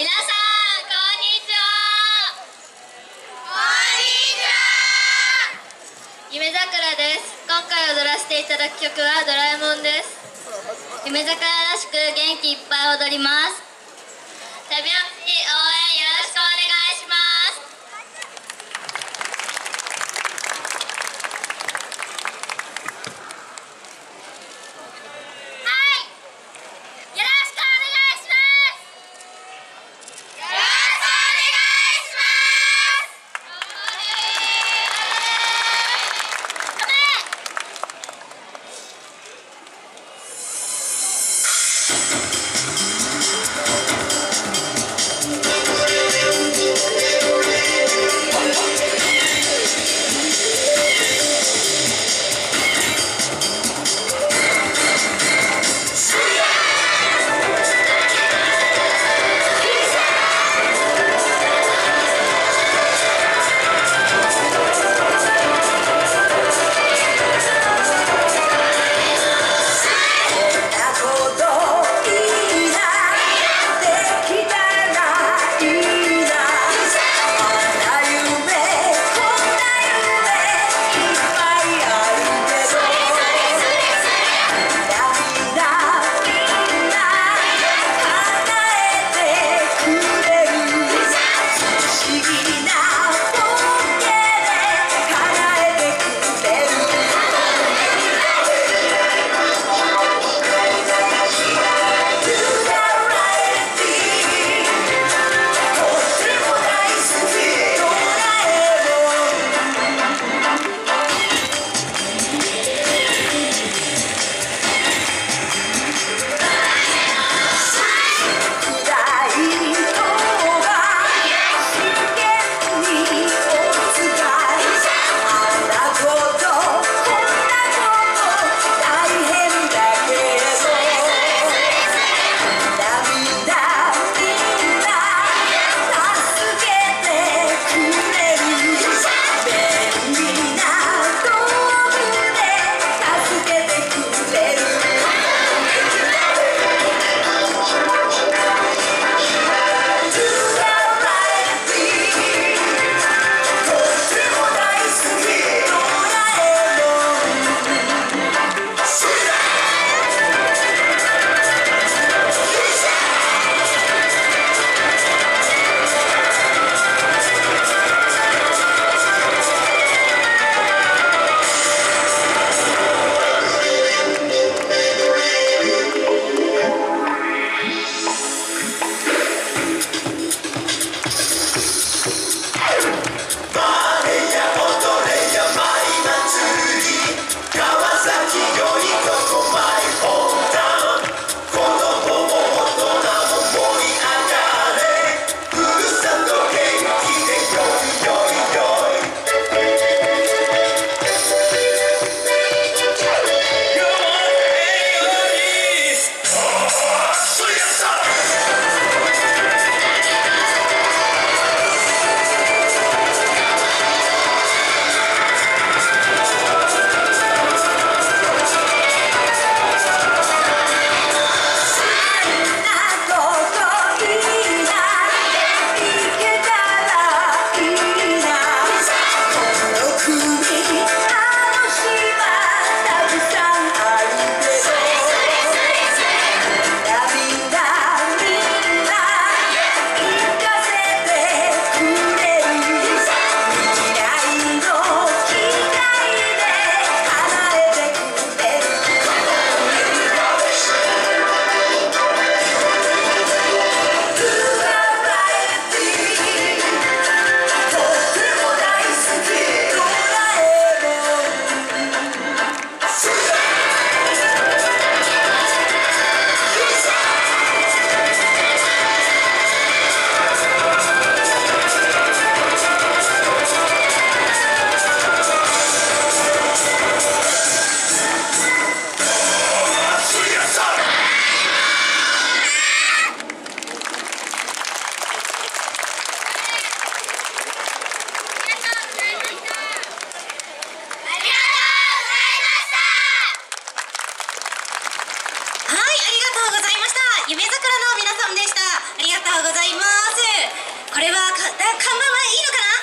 皆さんこんにちは。こんにちは。夢桜です。今回踊らせていただく曲はドラえもんです。夢桜らしく元気いっぱい踊ります。旅をし応援はいありがとうございました。夢桜の皆さんでした。ありがとうございます。これは看板はいいのかな？